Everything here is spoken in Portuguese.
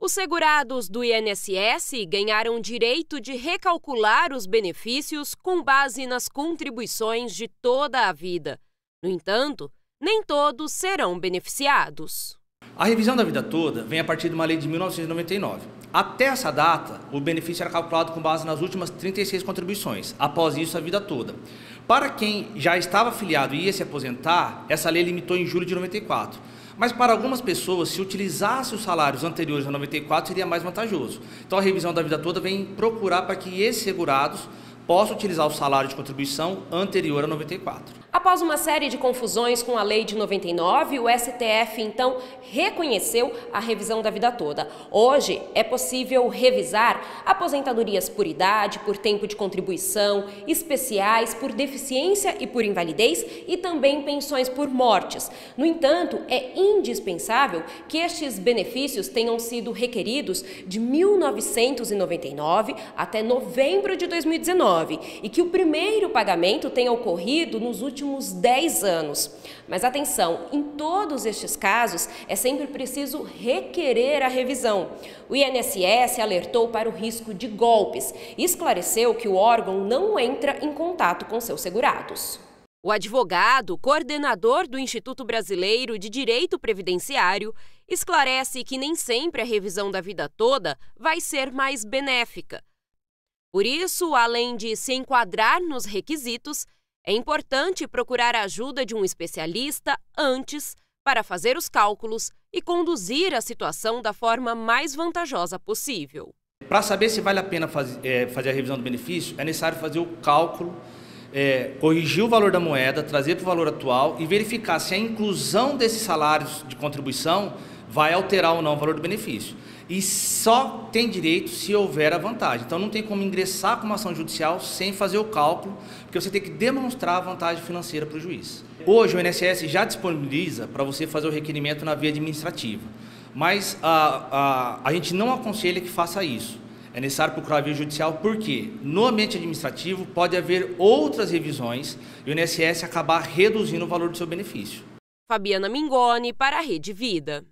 Os segurados do INSS ganharam direito de recalcular os benefícios com base nas contribuições de toda a vida. No entanto, nem todos serão beneficiados. A revisão da vida toda vem a partir de uma lei de 1999. Até essa data, o benefício era calculado com base nas últimas 36 contribuições, após isso a vida toda. Para quem já estava afiliado e ia se aposentar, essa lei limitou em julho de 94. Mas para algumas pessoas, se utilizasse os salários anteriores a 94, seria mais vantajoso. Então a revisão da vida toda vem procurar para que esses segurados possa utilizar o salário de contribuição anterior a 94. Após uma série de confusões com a lei de 99, o STF então reconheceu a revisão da vida toda. Hoje é possível revisar aposentadorias por idade, por tempo de contribuição, especiais, por deficiência e por invalidez e também pensões por mortes. No entanto, é indispensável que estes benefícios tenham sido requeridos de 1999 até novembro de 2019 e que o primeiro pagamento tenha ocorrido nos últimos 10 anos. Mas atenção, em todos estes casos é sempre preciso requerer a revisão. O INSS alertou para o risco de golpes e esclareceu que o órgão não entra em contato com seus segurados. O advogado, coordenador do Instituto Brasileiro de Direito Previdenciário, esclarece que nem sempre a revisão da vida toda vai ser mais benéfica. Por isso, além de se enquadrar nos requisitos, é importante procurar a ajuda de um especialista antes para fazer os cálculos e conduzir a situação da forma mais vantajosa possível. Para saber se vale a pena fazer, é, fazer a revisão do benefício, é necessário fazer o cálculo, é, corrigir o valor da moeda, trazer para o valor atual e verificar se a inclusão desses salários de contribuição vai alterar ou não o valor do benefício. E só tem direito se houver a vantagem. Então não tem como ingressar com uma ação judicial sem fazer o cálculo, porque você tem que demonstrar a vantagem financeira para o juiz. Hoje o INSS já disponibiliza para você fazer o requerimento na via administrativa, mas a, a, a gente não aconselha que faça isso. É necessário procurar a via judicial porque no ambiente administrativo pode haver outras revisões e o INSS acabar reduzindo o valor do seu benefício. Fabiana Mingoni para a Rede Vida.